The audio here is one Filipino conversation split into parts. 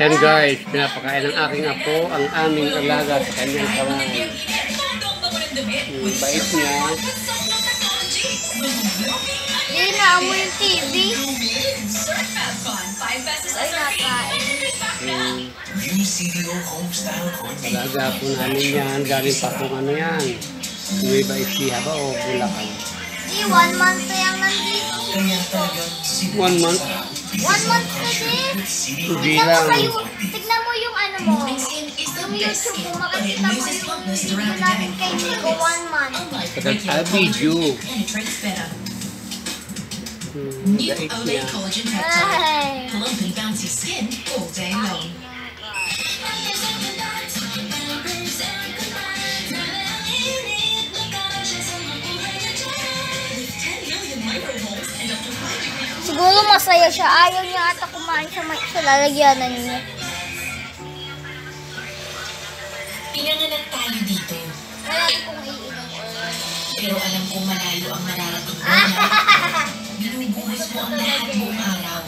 Yan guys, pinapakain ng aking apo ang aming alaga sa kanyang kamay. Yung bait niya. Hindi na amo yung TV. Ay, nakain. Alaga po namin yan. Galing pa kung ano yan. Nueva Ecija ba o Bulacan? Di, one month na yung nandito. One month. One month na din. Hindi Tignan mo lang. sa you- tignan mo yung ano mo. Yung YouTube mo, makikita mo yung video natin kay Nico one month. Tagal sa video. New Olay. Collagen Peptide. Plump and bouncy skin all day long. Masaya siya. Ayaw niya ata kumain sa, may, sa lalagyanan niya. Pinanganak tayo dito. Wala kong iinom. Pero alam kong malayo ang mararating mo na. Binubuhos mo ang lahat buong araw.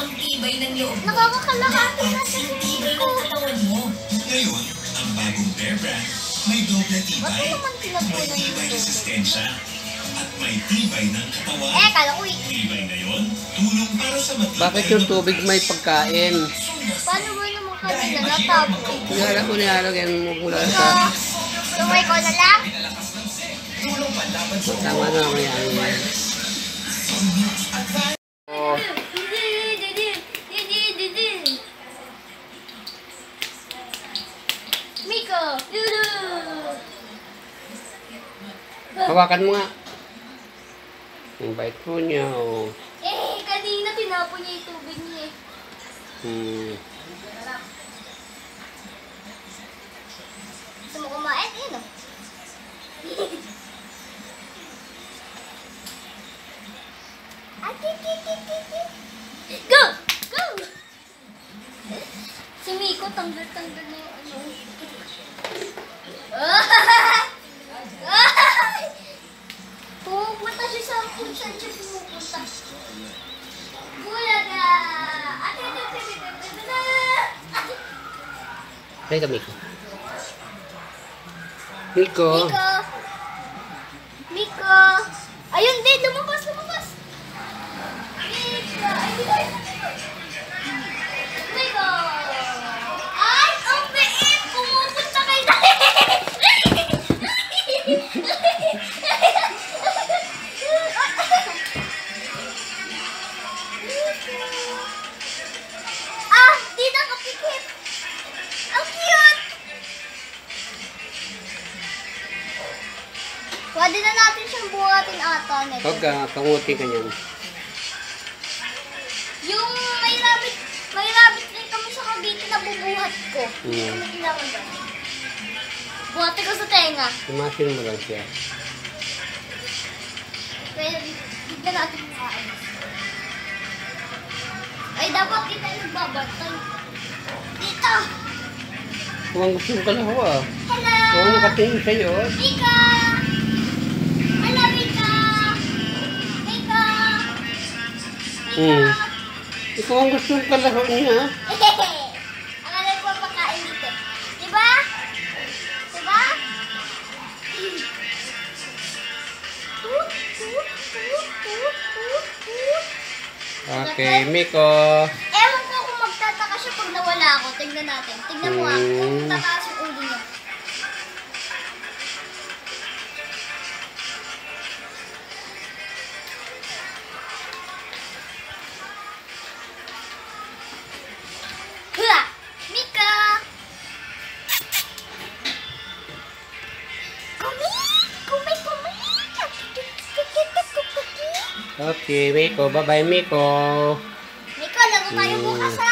Ang tibay ng loob mo. Nakakalakati na ang tibay ng katawan mo. Ngayon, ang bagong Bear Brand may doble Ba't tibay, mo naman tinapunan may yung tibay tubig? resistensya, at may tibay ng katawan. Eh, kala ko Tibay ngayon, tulong para sa matibay Bakit yung na tubig may pagkain? Paano mo naman kanila natapos? Nilala ko nilalagyan mo mula So, sa... sumay ko na lang. Tama na may ano yan. Oh, Miko! Dudu! hawakan mo nga. Bait po niya. Oh. Eh, kanina tinapon niya yung tubig niya eh. Hmm. Gusto mo kumain? Eh, no? Ati, ti, ti, ti, ti. Go! Go! Si Miko, tanggal-tanggal na yung ano. Ay! Ay, ka, Miko. Miko. Miko! Pwede na natin siyang buhatin ata. Huwag ka, kamuti ka niyan. Yung may rabbit, may rabbit rin kami sa Cavite na bubuhat ko. Hindi ko na kailangan doon. Buhatin ko sa tenga. Tumasin mo lang siya. Kaya bigla natin kain. Ay, dapat kita yung nagbabantay. Dito! Kung ang gusto mo ka lang ah. Hello! Oo, nakatingin sa'yo. Mika! Hmm. Ikaw ang gusto mo kalaro niya. Ang alam ko pagkain dito. Diba? Diba? Okay, Miko. Ewan ko kung magtataka siya pag nawala ako. Tignan natin. Tignan mo. Kung Hmm. tataas yung ulo niya. Okay, Miko. Bye-bye, Miko. Mika, laro tayo bukas ha.